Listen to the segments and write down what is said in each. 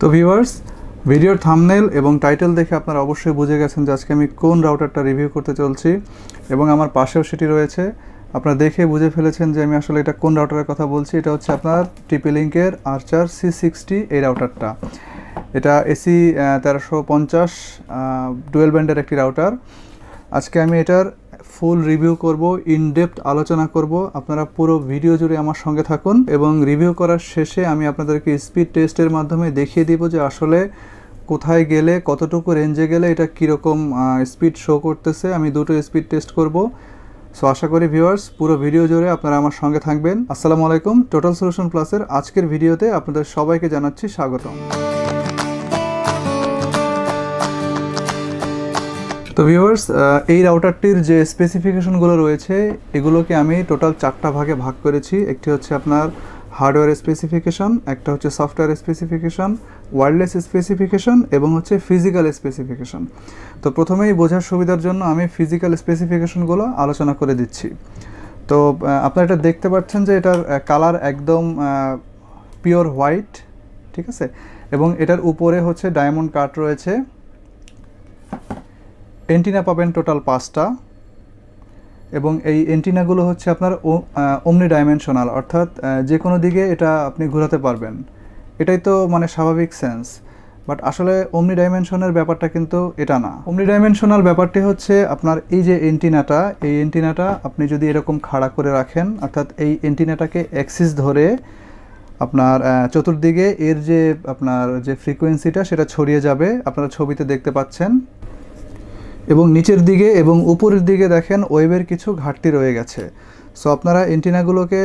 তো ভিউয়ার্স, ভিডিওর থামনেল এবং টাইটেল দেখে আপনারা অবশ্যই বুঝে গেছেন যে আজকে আমি কোন রাউটারটা রিভিউ করতে চলছি এবং আমার পাশেও সেটি রয়েছে। আপনারা দেখে বুঝে ফেলেছেন যে আমি আসলে এটা কোন রাউটারের কথা বলছি। এটা হচ্ছে আপনার টিপি লিঙ্কের আর্চার সি সিক্সটি এই রাউটারটা এটা এসি তেরোশো পঞ্চাশ ডুয়েল ব্যান্ডের একটি রাউটার আজকে আমি এটার ফুল রিভিউ করব ইন ডেপথ আলোচনা করব। আপনারা পুরো ভিডিও জুড়ে আমার সঙ্গে থাকুন এবং রিভিউ করার শেষে আমি আপনাদেরকে স্পিড টেস্টের মাধ্যমে দেখিয়ে দিব যে আসলে কোথায় গেলে, কতটুকু রেঞ্জে গেলে এটা কীরকম স্পিড শো করতেছে। আমি দুটো স্পিড টেস্ট করব। সো আশা করি ভিউয়ার্স পুরো ভিডিও জুড়ে আপনারা আমার সঙ্গে থাকবেন। আসসালামু আলাইকুম টোটাল সলিউশন প্লাসের আজকের ভিডিওতে আপনাদের সবাইকে জানাচ্ছি স্বাগতম। তো ভিউয়ার্স এই রাউটারটির যে স্পেসিফিকেশনগুলো রয়েছে, এগুলোকে আমি টোটাল চারটা ভাগে ভাগ করেছি। একটি হচ্ছে আপনার হার্ডওয়্যার স্পেসিফিকেশন একটা হচ্ছে সফটওয়্যার স্পেসিফিকেশন ওয়্যারলেস স্পেসিফিকেশন এবং হচ্ছে ফিজিক্যাল স্পেসিফিকেশন তো প্রথমেই বোঝার সুবিধার জন্য আমি ফিজিক্যাল স্পেসিফিকেশনগুলো আলোচনা করে দিচ্ছি। তো আপনারা এটা দেখতে পাচ্ছেন যে এটার কালার একদম পিওর হোয়াইট ঠিক আছে? এবং এটার উপরে হচ্ছে ডায়মন্ড কাট রয়েছে। এন্টিনা পাবেন টোটাল পাঁচটা। এবং এই এন্টিনাগুলো হচ্ছে আপনার ওমনি ডাইমেনশনাল অর্থাৎ যে কোনো দিকে এটা আপনি ঘোরাতে পারবেন। এটাই তো মানে স্বাভাবিক সেন্স বাট আসলে ওমনি ডাইমেনশনের ব্যাপারটা কিন্তু এটা না। ওমনি ডাইমেনশনাল ব্যাপারটি হচ্ছে আপনার এই যে এন্টিনাটা এই এন্টিনাটা আপনি যদি এরকম খাড়া করে রাখেন, অর্থাৎ এই এন্টিনাটাকে অ্যাক্সিস ধরে আপনার চতুর্দিকে এর যে আপনার যে ফ্রিকোয়েন্সিটা সেটা ছড়িয়ে যাবে। আপনারা ছবিতে দেখতে পাচ্ছেন। এবং নিচের দিকে এবং উপরের দিকে দেখেন ওয়েবের কিছু ঘাটতি রয়ে গেছে। সো আপনারা এন্টিনাগুলোকে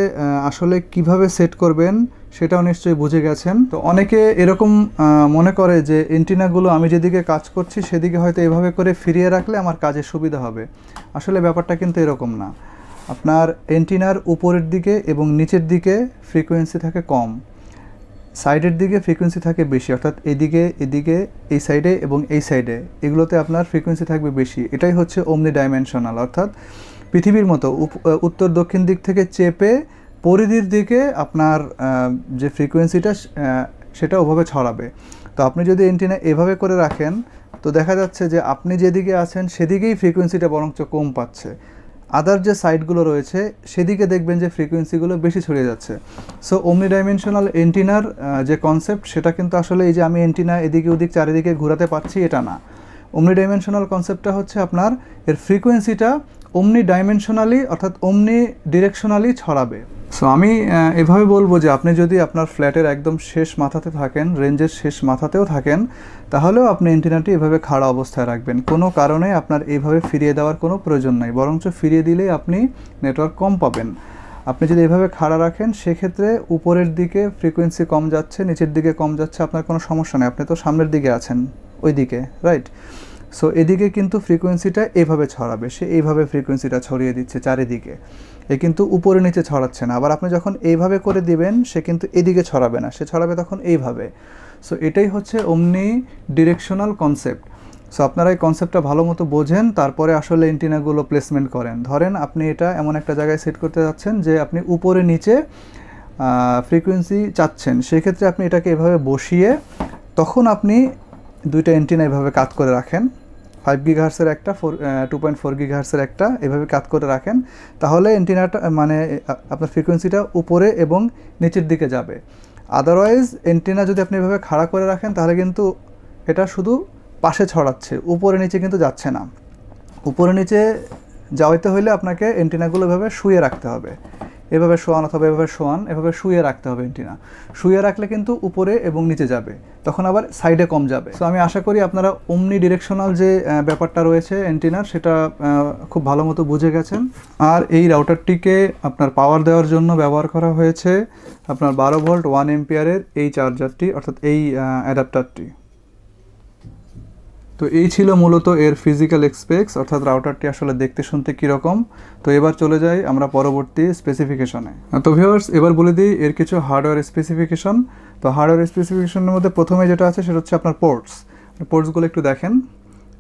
আসলে কীভাবে সেট করবেন সেটাও নিশ্চয়ই বুঝে গেছেন। তো অনেকে এরকম মনে করে যে এন্টিনাগুলো আমি যেদিকে কাজ করছি সেদিকে হয়তো এভাবে করে ফিরিয়ে রাখলে আমার কাজে সুবিধা হবে। আসলে ব্যাপারটা কিন্তু এরকম না। আপনার এন্টিনার উপরের দিকে এবং নিচের দিকে ফ্রিকোয়েন্সি থাকে কম। সাইডের দিকে ফ্রিকোয়েন্সি থাকে বেশি, অর্থাৎ এদিকে এদিকে, এই সাইডে এবং এই সাইডে এগুলোতে আপনার ফ্রিকোয়েন্সি থাকবে বেশি। এটাই হচ্ছে অমনি ডাইমেনশনাল অর্থাৎ পৃথিবীর মতো উত্তর দক্ষিণ দিক থেকে চেপে পরিধির দিকে আপনার যে ফ্রিকোয়েন্সিটা সেটা ওভাবে ছড়াবে। তো আপনি যদি এন্টিনা এভাবে করে রাখেন, তো দেখা যাচ্ছে যে আপনি যেদিকে আছেন, সেদিকেই ফ্রিকোয়েন্সিটা বরঞ্চ কম পাচ্ছে। আদার যে সাইডগুলো রয়েছে, সেদিকে দেখবেন যে ফ্রিকোয়েন্সিগুলো বেশি ছড়িয়ে যাচ্ছে। সো অমনি ডাইমেনশনাল এন্টিনার যে কনসেপ্ট সেটা কিন্তু আসলে এই যে আমি এন্টিনা এদিকে ওদিক চারিদিকে ঘোরাতে পারছি, এটা না। অমনি ডাইমেনশনাল কনসেপ্টটা হচ্ছে আপনার, এর ফ্রিকোয়েন্সিটা ওমনি ডাইমেনশনালি অর্থাৎ ওমনি ডিরেকশনালি ছড়াবে। সো আমি এভাবে বলব যে আপনি যদি আপনার ফ্ল্যাটের একদম শেষ মাথাতে থাকেন, রেঞ্জের শেষ মাথাতেও থাকেন, তাহলেও আপনি এন্টিনাটি এভাবে খাড়া অবস্থায় রাখবেন। কোনো কারণে আপনার এইভাবে ফিরিয়ে দেওয়ার কোনো প্রয়োজন নাই, বরঞ্চ ফিরিয়ে দিলেই আপনি নেটওয়ার্ক কম পাবেন। আপনি যদি এভাবে খাড়া রাখেন, সেক্ষেত্রে উপরের দিকে ফ্রিকোয়েন্সি কম যাচ্ছে, নিচের দিকে কম যাচ্ছে, আপনার কোনো সমস্যা নেই। আপনি তো সামনের দিকে আছেন ওই দিকে রাইট সো এদিকে কিন্তু ফ্রিকোয়েন্সিটা এভাবে ছড়াবে। সে এইভাবে ফ্রিকোয়েন্সিটা ছড়িয়ে দিচ্ছে চারিদিকে। এ কিন্তু উপরে নিচে ছড়াচ্ছে না। আবার আপনি যখন এইভাবে করে দিবেন, সে কিন্তু এদিকে ছড়াবে না। সে ছড়াবে তখন এইভাবে। সো এটাই হচ্ছে অমনি ডিরেকশনাল কনসেপ্ট সো আপনারা এই কনসেপ্টটা ভালো মতো বোঝেন, তারপরে আসলে এন্টিনাগুলো প্লেসমেন্ট করেন। ধরেন আপনি এটা এমন একটা জায়গায় সেট করতে যাচ্ছেন যে আপনি উপরে নিচে ফ্রিকোয়েন্সি চাচ্ছেন। সেক্ষেত্রে আপনি এটাকে এভাবে বসিয়ে তখন আপনি দুইটা এন্টিনা এভাবে কাত করে রাখেন। ফাইভ গিগাহার্সের একটা ফোর টু পয়েন্ট ফোর গিগাহার্সের একটা, এভাবে কাত করে রাখেন। তাহলে এন্টিনাটা মানে আপনার ফ্রিকোয়েন্সিটা উপরে এবং নিচের দিকে যাবে। আদারওয়াইজ এন্টিনা যদি আপনি এভাবে খাড়া করে রাখেন, তাহলে কিন্তু এটা শুধু পাশে ছড়াচ্ছে, উপরে নিচে কিন্তু যাচ্ছে না। উপরে নিচে যাওয়াইতে হলে আপনাকে এন্টিনাগুলো এভাবে শুয়ে রাখতে হবে। এভাবে শোয়ান অথবা এভাবে শোয়ান, এভাবে শুয়ে রাখতে হবে এন্টিনা। শুয়ে রাখলে কিন্তু উপরে এবং নিচে যাবে, তখন আবার সাইডে কম যাবে। সো আমি আশা করি আপনারা অমনি ডিরেকশনাল যে ব্যাপারটা রয়েছে এন্টিনার সেটা খুব ভালো মতো বুঝে গেছেন। আর এই রাউটারটিকে আপনার পাওয়ার দেওয়ার জন্য ব্যবহার করা হয়েছে আপনার বারো ভোল্ট ওয়ান এম্পিয়ারের এই চার্জারটি অর্থাৎ এই অ্যাডাপ্টারটি তো এই ছিল মূলত এর ফিজিক্যাল এক্সপেক্স অর্থাৎ রাউটারটি আসলে দেখতে শুনতে কীরকম। তো এবার চলে যাই আমরা পরবর্তী স্পেসিফিকেশনে তো ভিউয়ার্স এবার বলে দিই এর কিছু হার্ডওয়্যার স্পেসিফিকেশন তো হার্ডওয়্যার স্পেসিফিকেশনের মধ্যে প্রথমে যেটা আছে সেটা হচ্ছে আপনার পোর্টস পোর্টসগুলো একটু দেখেন।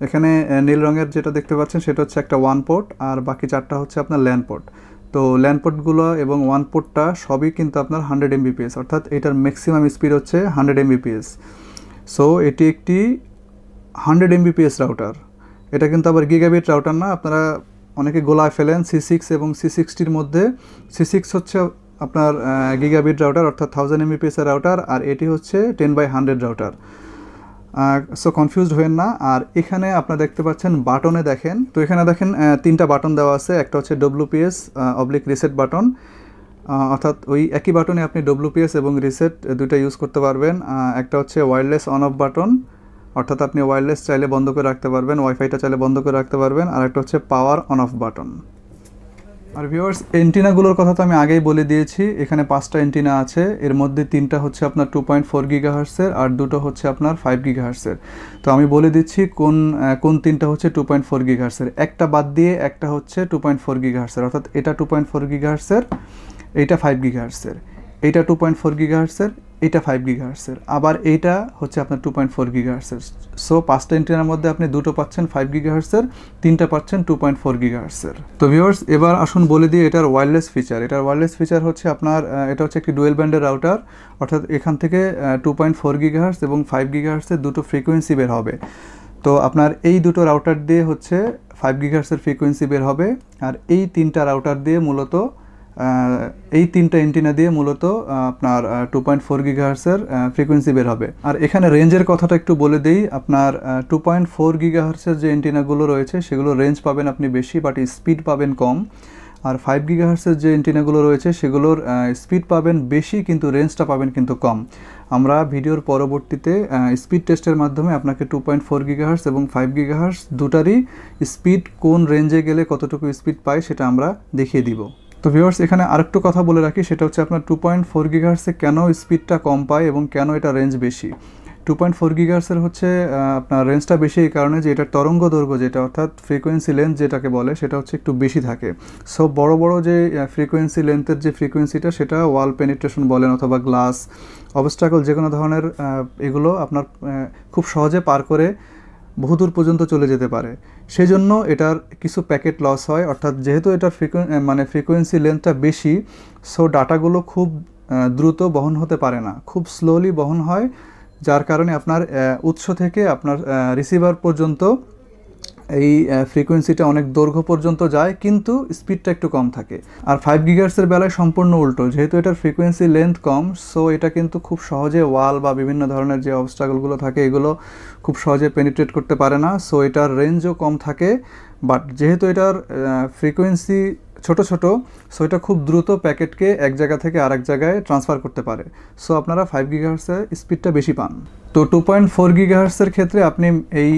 এখানে নীল রঙের যেটা দেখতে পাচ্ছেন সেটা হচ্ছে একটা ওয়ান পোর্ট আর বাকি চারটা হচ্ছে আপনার ল্যান্ড পোর্ট তো ল্যান্ড পোর্টগুলো এবং ওয়ান পোর্টটা সবই কিন্তু আপনার হান্ড্রেড এমবিপিএস অর্থাৎ এটার ম্যাক্সিমাম স্পিড হচ্ছে হান্ড্রেড এমবিপিএস সো এটি একটি হান্ড্রেড এমবিপিএস রাউটার এটা কিন্তু আবার গিগাবিট রাউটার না, আপনারা অনেকে গোলায় ফেলেন সি সিক্স এবং সি সিক্সটির মধ্যে। সি সিক্স হচ্ছে আপনার গিগাবিট রাউটার অর্থাৎ থাউজেন্ড এমবিপিএসের রাউটার আর এটি হচ্ছে ten by hundred router so confused হবেন না। আর এখানে আপনারা দেখতে পাচ্ছেন বাটনে দেখেন। তো এখানে দেখেন তিনটা বাটন দেওয়া আছে। একটা হচ্ছে ডব্লুপিএস অবলিক রিসেট বাটন অর্থাৎ ওই একই বাটনে আপনি ডব্লুপিএস এবং রিসেট দুইটা ইউজ করতে পারবেন। একটা হচ্ছে ওয়্যারলেস অন অফ বাটন অর্থাৎ আপনি ওয়্যারলেস চাইলে বন্ধ করে রাখতে পারবেন ওয়াইফাইটা চাইলে বন্ধ করে রাখতে পারবেন, আর একটা হচ্ছে পাওয়ার অন অফ বাটন আর ভিউয়ার্স এন্টিনাগুলোর কথা তো আমি আগেই বলে দিয়েছি, এখানে পাঁচটা এন্টিনা আছে, এর মধ্যে তিনটা হচ্ছে আপনার টু পয়েন্ট ফোর গিগা হার্সের আর দুটো হচ্ছে আপনার ফাইভ গিগা হার্সের তো আমি বলে দিচ্ছি কোন কোন তিনটা হচ্ছে টু পয়েন্ট ফোর গিগা হার্সের একটা বাদ দিয়ে একটা হচ্ছে টু পয়েন্ট ফোর গিগা হার্সের অর্থাৎ এটা টু পয়েন্ট ফোর গিগা হার্সের এইটা ফাইভ গিগা এইটা টু পয়েন্ট ফোর গিগা হার্সের এটা ফাইভ গিগাহার্সের আবার এইটা হচ্ছে আপনার টু পয়েন্ট ফোর গিগাহার্সের সো পাঁচটা এন্টিনার মধ্যে আপনি দুটো পাচ্ছেন ফাইভ গিগাহার্সের তিনটা পাচ্ছেন টু পয়েন্ট ফোর গিগাহার্সের তো ভিউয়ার্স এবার আসুন বলে দিই এটার ওয়্যারলেস ফিচার এটার ওয়্যারলেস ফিচার হচ্ছে আপনার এটা হচ্ছে একটি ডুয়েল ব্যান্ডের রাউটার অর্থাৎ এখান থেকে টু পয়েন্ট ফোর গিগাহার্স এবং ফাইভ গিগাহার্সের দুটো ফ্রিকোয়েন্সি বের হবে। তো আপনার এই দুটো রাউটার দিয়ে হচ্ছে ফাইভ গিগাহার্সের ফ্রিকোয়েন্সি বের হবে, আর এই তিনটা রাউটার দিয়ে মূলত এই তিনটা এন্টিনা দিয়ে মূলত আপনার টু পয়েন্ট ফোর গিগাহার্সের ফ্রিকোয়েন্সি বের হবে। আর এখানে রেঞ্জের কথাটা একটু বলে দিই, আপনার টু পয়েন্ট ফোর গিগাহার্সের যে এন্টিনাগুলো রয়েছে, সেগুলো রেঞ্জ পাবেন আপনি বেশি বাট স্পিড পাবেন কম। আর ফাইভ গিগাহার্সের যে এন্টিনাগুলো রয়েছে, সেগুলোর স্পিড পাবেন বেশি, কিন্তু রেঞ্জটা পাবেন কিন্তু কম। আমরা ভিডিওর পরবর্তীতে স্পিড টেস্টের মাধ্যমে আপনাকে টু পয়েন্ট ফোর গিগাহার্স এবং ফাইভ গিগাহার্স দুটারই স্পিড কোন রেঞ্জে গেলে কতটুকু স্পিড পায়, সেটা আমরা দেখিয়ে দিব। তো ভিউয়ার্স এখানে আরেকটু কথা বলে রাখি, সেটা হচ্ছে আপনার টু পয়েন্ট ফোর গিগার্সে কেন স্পিডটা কম পায় এবং কেন এটা রেঞ্জ বেশি? টু পয়েন্ট ফোর গিগার্সের হচ্ছে আপনার রেঞ্জটা বেশি এই কারণে যে এটা তরঙ্গ দৈর্ঘ্য যেটা, অর্থাৎ ফ্রিকোয়েন্সি লেন্থ যেটাকে বলে, সেটা হচ্ছে একটু বেশি থাকে। সো বড় বড় যে ফ্রিকোয়েন্সি লেন্থের যে ফ্রিকোয়েন্সিটা সেটা ওয়াল পেনিট্রেশন বলেন অথবা গ্লাস অবস্টাকল যে কোনো ধরনের এগুলো আপনার খুব সহজে পার করে বহুদূর পর্যন্ত চলে যেতে পারে। সেই জন্য এটার কিছু প্যাকেট লস হয়। অর্থাৎ যেহেতু এটার ফ্রিকোয়েন মানে ফ্রিকোয়েন্সি লেন্থটা বেশি, সো ডাটাগুলো খুব দ্রুত বহন হতে পারে না। খুব স্লোলি বহন হয়, যার কারণে আপনার উৎস থেকে আপনার রিসিভার পর্যন্ত এই ফ্রিকোয়েন্সিটা অনেক দৈর্ঘ্য পর্যন্ত যায়, কিন্তু স্পিডটা একটু কম থাকে। আর ফাইভ গিগার্সের বেলায় সম্পূর্ণ উল্টো, যেহেতু এটার ফ্রিকোয়েন্সি লেন্থ কম সো এটা কিন্তু খুব সহজে ওয়াল বা বিভিন্ন ধরনের যে অবস্ট্রাগলগুলো থাকে, এগুলো খুব সহজে পেনিট্রেট করতে পারে না। সো এটার রেঞ্জও কম থাকে বাট যেহেতু এটার ফ্রিকোয়েন্সি ছোট ছোট সো এটা খুব দ্রুত প্যাকেটকে এক জায়গা থেকে আরেক জায়গায় ট্রান্সফার করতে পারে। সো আপনারা ফাইভ গিগাহার্সের স্পিডটা বেশি পান। তো টু পয়েন্ট ফোর গিগাহার্সের ক্ষেত্রে আপনি এই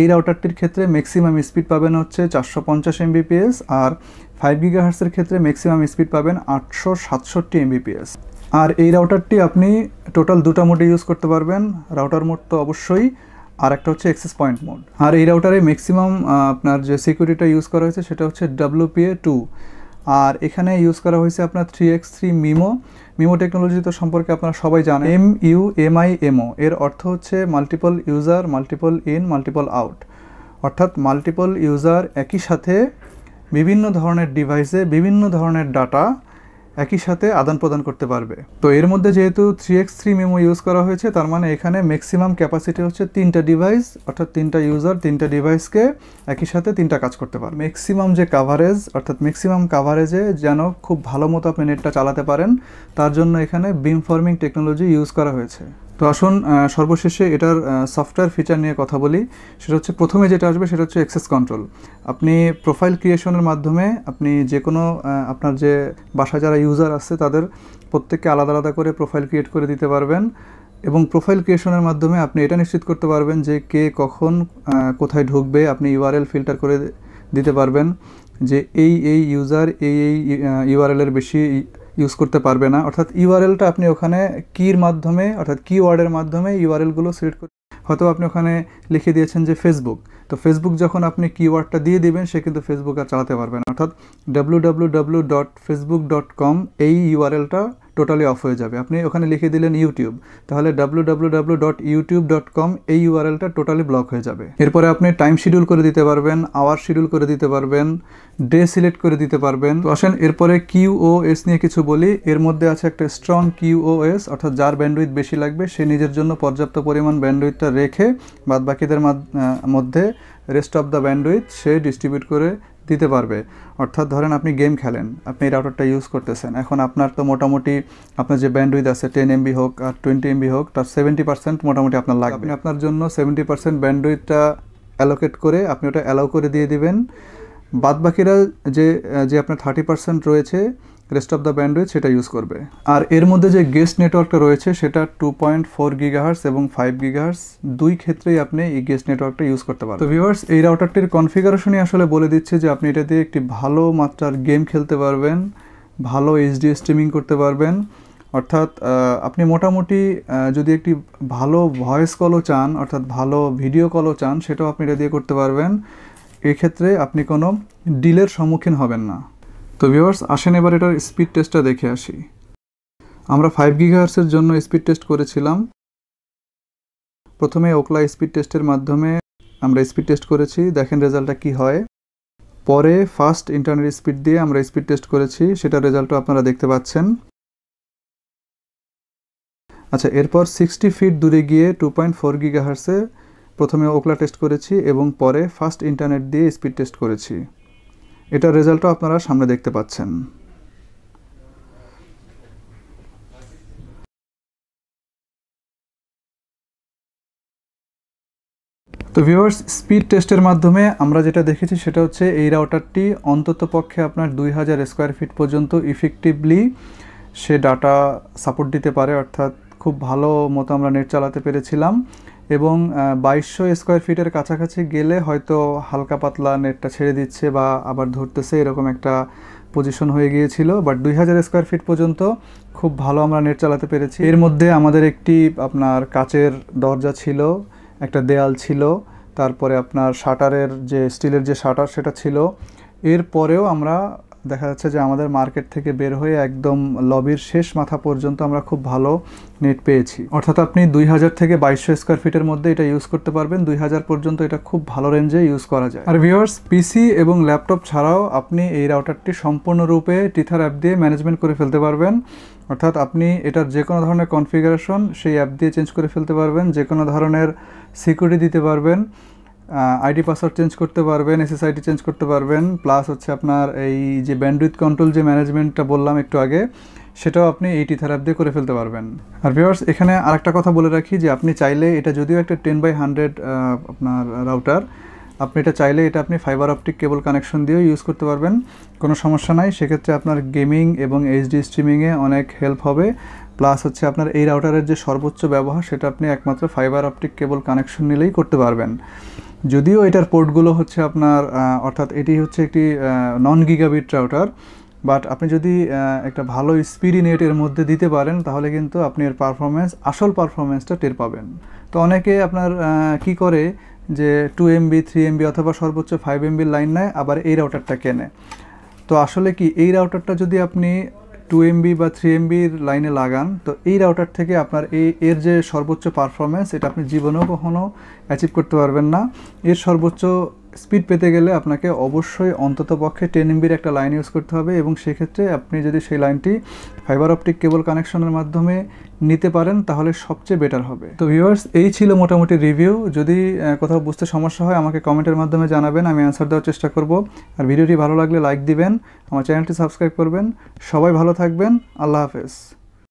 এই রাউটারটির ক্ষেত্রে ম্যাক্সিমাম স্পিড পাবেন হচ্ছে চারশো পঞ্চাশ এমবিপিএস আর ফাইভ গিগাহার্সের ক্ষেত্রে ম্যাক্সিমাম স্পিড পাবেন আটশো সাতষট্টি এমবিপিএস আর এই রাউটারটি আপনি টোটাল দুটা মোডে ইউজ করতে পারবেন। রাউটার মোড তো অবশ্যই। আর একটা হচ্ছে এক্সেস পয়েন্ট মোড আর এই রাউটারে ম্যাক্সিমাম আপনার যে সিকিউরিটিটা ইউজ করা হয়েছে সেটা হচ্ছে ডাব্লিউপিএ টু আর এখানে ইউজ করা হয়েছে আপনার three X three MIMO MIMO technology তো সম্পর্কে আপনারা সবাই জানেন। M U M I M O এর অর্থ হচ্ছে multiple user multiple in multiple out অর্থাৎ মাল্টিপল ইউজার একই সাথে বিভিন্ন ধরনের ডিভাইসে বিভিন্ন ধরনের ডাটা একই সাথে আদান প্রদান করতে পারবে। তো এর মধ্যে যেহেতু three X three MIMO use করা হয়েছে, তার মানে এখানে ম্যাক্সিমাম ক্যাপাসিটি হচ্ছে তিনটা ডিভাইস অর্থাৎ তিনটা ইউজার তিনটা ডিভাইসকে একই সাথে তিনটা কাজ করতে পারে ম্যাক্সিমাম যে কাভারেজ অর্থাৎ ম্যাক্সিমাম কাভারেজে যেন খুব ভালো মতো আপনি নেটটা চালাতে পারেন, তার জন্য এখানে বিম ফর্মিং টেকনোলজি ইউজ করা হয়েছে। তো আসুন সর্বশেষে এটার সফটওয়্যার ফিচার নিয়ে কথা বলি। সেটা হচ্ছে প্রথমে যেটা আসবে সেটা হচ্ছে অ্যাক্সেস কন্ট্রোল আপনি প্রোফাইল ক্রিয়েশনের মাধ্যমে আপনি যে কোনো আপনার যে বাসায় যারা ইউজার আছে তাদের প্রত্যেককে আলাদা আলাদা করে প্রোফাইল ক্রিয়েট করে দিতে পারবেন এবং প্রোফাইল ক্রিয়েশনের মাধ্যমে আপনি এটা নিশ্চিত করতে পারবেন যে কে কখন কোথায় ঢুকবে, আপনি ইউআরএল ফিল্টার করে দিতে পারবেন যে এই এই ইউজার এই এই ইউআরএলের বেশি ইউজ করতে পারবে না। অর্থাৎ ইউআরএলটা আপনি ওখানে কির মাধ্যমে, অর্থাৎ কিওয়ার্ডের মাধ্যমে ইউআরএলগুলো সিলেক্ট করে, হয়তো আপনি ওখানে লিখে দিয়েছেন যে ফেসবুক তো ফেসবুক যখন আপনি কিওয়ার্ডটা দিয়ে দিবেন, সে কিন্তু ফেসবুক আর চালাতে পারবে না। অর্থাৎ W W W dot Facebook dot com এই ইউআরএলটা টোটালি অফ হয়ে যাবে। আপনি ওখানে লিখে দিলেন ইউটিউব তাহলে W W W dot YouTube dot com এই ইউআরএলটা টোটালি ব্লক হয়ে যাবে। এরপরে আপনি টাইম শিডিউল করে দিতে পারবেন আওয়ার শিডিউল করে দিতে পারবেন ডে সিলেক্ট করে দিতে পারবেন। তো আসেন, এরপরে কিউ ও এস নিয়ে কিছু বলি। এর মধ্যে আছে একটা স্ট্রং কিউ ও এস অর্থাৎ যার ব্যান্ডউইথ বেশি লাগবে, সে নিজের জন্য পর্যাপ্ত পরিমাণ ব্যান্ডউইথটা রেখে বাদ বাকিদের মধ্যে রেস্ট অফ দ্য ব্যান্ডউইথ সে ডিস্ট্রিবিউট করে দিতে পারবে। অর্থাৎ ধরেন আপনি গেম খেলেন, আপনি এই রাউটারটা ইউজ করতেছেন। এখন আপনার তো মোটামুটি আপনার যে ব্যান্ডউইথ আছে টেন এমবি হোক আর টোয়েন্টি এমবি হোক, তার সেভেন্টি পার্সেন্ট মোটামুটি আপনার লাগবে। আপনি আপনার জন্য সেভেন্টি পার্সেন্ট ব্যান্ডউইথটা অ্যালোকেট করে আপনি ওটা অ্যালাউ করে দিয়ে দিবেন। বাদবাকিরা যে যে আপনার থার্টি পার্সেন্ট রয়েছে রেস্ট অফ দ্য ব্যান্ডউইথ সেটা ইউজ করবে। আর এর মধ্যে যে গেস্ট নেটওয়ার্কটা রয়েছে, সেটা টু পয়েন্ট ফোর গিগাহার্স এবং ফাইভ গিগাহার্স দুই ক্ষেত্রেই আপনি এই গেস্ট নেটওয়ার্কটা ইউজ করতে পারেন তো ভিউয়ার্স এই রাউটারটির কনফিগারেশনই আসলে বলে দিচ্ছে যে আপনি এটা দিয়ে একটি ভালো মাত্রার গেম খেলতে পারবেন, ভালো এইচডি স্ট্রিমিং করতে পারবেন। অর্থাৎ আপনি মোটামুটি যদি একটি ভালো ভয়েস কলও চান, অর্থাৎ ভালো ভিডিও কলও চান, সেটাও আপনি এটা দিয়ে করতে পারবেন। এক্ষেত্রে আপনি কোনো ডিলের সম্মুখীন হবেন না। তো ভিউয়ার্স আসেন এবার এটার স্পিড টেস্টটা দেখে আসি। আমরা ফাইভ গিগাহার্সের জন্য স্পিড টেস্ট করেছিলাম। প্রথমে ওকলা স্পিড টেস্টের মাধ্যমে আমরা স্পিড টেস্ট করেছি, দেখেন রেজাল্টটা কি হয়। পরে ফার্স্ট ইন্টারনেট স্পিড দিয়ে আমরা স্পিড টেস্ট করেছি, সেটার রেজাল্টও আপনারা দেখতে পাচ্ছেন। আচ্ছা এরপর সিক্সটি ফিট দূরে গিয়ে টু পয়েন্ট ফোর গিগাহার্সে প্রথমে ওকলা টেস্ট করেছি এবং পরে ফার্স্ট ইন্টারনেট দিয়ে স্পিড টেস্ট করেছি। এটার রেজাল্টও আপনারা সামনে দেখতে পাচ্ছেন। তো ভিউয়ার্স স্পিড টেস্টের মাধ্যমে আমরা যেটা দেখেছি সেটা হচ্ছে এই রাউটারটি অন্তত পক্ষে আপনার দুই হাজার স্কোয়ার ফিট পর্যন্ত ইফেক্টিভলি সে ডাটা সাপোর্ট দিতে পারে, অর্থাৎ খুব ভালো মতো আমরা নেট চালাতে পেরেছিলাম। এবং বাইশশো স্কোয়ার ফিটের কাছাকাছি গেলে হয়তো হালকা পাতলা নেটটা ছেড়ে দিচ্ছে বা আবার ধরতেছে এরকম একটা পজিশন হয়ে গিয়েছিল। বাট দুই হাজার স্কোয়ার ফিট পর্যন্ত খুব ভালো আমরা নেট চালাতে পেরেছি। এর মধ্যে আমাদের একটি আপনার কাচের দরজা ছিল, একটা দেয়াল ছিল, তারপরে আপনার শাটারের যে, স্টিলের যে শাটার সেটা ছিল। এরপরেও আমরা দেখা যাচ্ছে যে আমাদের মার্কেট থেকে বের হয়ে একদম লবির শেষ মাথা পর্যন্ত আমরা খুব ভালো নেট পেয়েছি। অর্থাৎ আপনি দুই হাজার থেকে বাইশশো স্কোয়ার ফিটের মধ্যে এটা ইউজ করতে পারবেন। দুই হাজার পর্যন্ত এটা খুব ভালো রেঞ্জে ইউজ করা যায়। আর ভিউয়ার্স পিসি এবং ল্যাপটপ ছাড়াও আপনি এই রাউটারটি সম্পূর্ণরূপে টিথার অ্যাপ দিয়ে ম্যানেজমেন্ট করে ফেলতে পারবেন। অর্থাৎ আপনি এটার যে কোনো ধরনের কনফিগারেশন সেই অ্যাপ দিয়ে চেঞ্জ করে ফেলতে পারবেন। যে কোনো ধরনের সিকিউরিটি দিতে পারবেন। আইডি পাসওয়ার্ড চেঞ্জ করতে পারবেন এসএসআইডি চেঞ্জ করতে পারবেন প্লাস হচ্ছে আপনার এই যে ব্যান্ডউইথ কন্ট্রোল যে ম্যানেজমেন্টটা বললাম একটু আগে, সেটাও আপনি এই টিথার অ্যাপ দিয়ে করে ফেলতে পারবেন। আর ভিওয়ার্স এখানে আরেকটা কথা বলে রাখি যে আপনি চাইলে এটা যদিও একটা টেন বাই হান্ড্রেড আপনার রাউটার আপনি এটা চাইলে এটা আপনি ফাইবার অপটিক কেবল কানেকশন দিয়েও ইউজ করতে পারবেন, কোনো সমস্যা নাই। সেক্ষেত্রে আপনার গেমিং এবং এইচডি স্ট্রিমিংয়ে অনেক হেল্প হবে। প্লাস হচ্ছে আপনার এই রাউটারের যে সর্বোচ্চ ব্যবহার, সেটা আপনি একমাত্র ফাইবার অপটিক কেবল কানেকশন নিলেই করতে পারবেন। যদিও এটার পোর্টগুলো হচ্ছে আপনার অর্থাৎ এটি হচ্ছে একটি নন গিগাবিট রাউটার বাট আপনি যদি একটা ভালো স্পিডি নেট এর মধ্যে দিতে পারেন, তাহলে কিন্তু আপনি এর পারফরমেন্স আসল পারফরমেন্সটা টের পাবেন। তো অনেকে আপনার কি করে যে টু এমবি থ্রি এমবি অথবা সর্বোচ্চ ফাইভ এমবির লাইন নেয়, আবার এই রাউটারটা কেনে। তো আসলে কি, এই রাউটারটা যদি আপনি টু এমবি বা থ্রি এমবির লাইনে লাগান, তো এই রাউটার থেকে আপনার এই এর যে সর্বোচ্চ পারফরমেন্স এটা আপনি জীবনেও কখনও অ্যাচিভ করতে পারবেন না। এর সর্বোচ্চ স্পিড পেতে গেলে আপনাকে অবশ্যই অন্তত পক্ষে টেন এমবির একটা লাইন ইউজ করতে হবে এবং সেক্ষেত্রে আপনি যদি সেই লাইনটি ফাইবার অপটিক কেবল কানেকশনের মাধ্যমে নিতে পারেন, তাহলে সবচেয়ে বেটার হবে। তো ভিউয়ার্স এই ছিল মোটামুটি রিভিউ যদি কোথাও বুঝতে সমস্যা হয়, আমাকে কমেন্টের মাধ্যমে জানাবেন, আমি অ্যান্সার দেওয়ার চেষ্টা করব। আর ভিডিওটি ভালো লাগলে লাইক দিবেন, আমার চ্যানেলটি সাবস্ক্রাইব করবেন। সবাই ভালো থাকবেন, আল্লাহ হাফেজ।